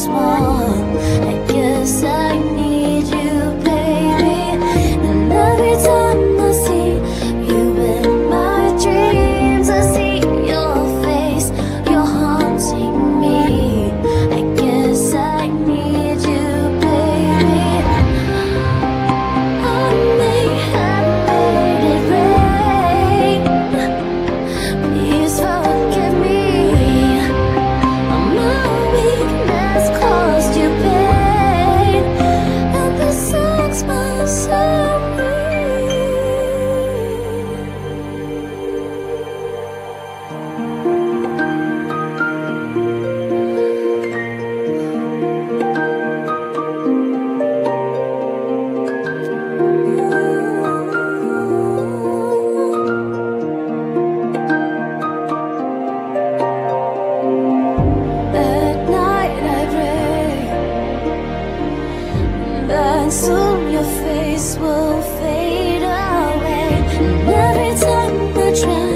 small. face will fade away. And every time I try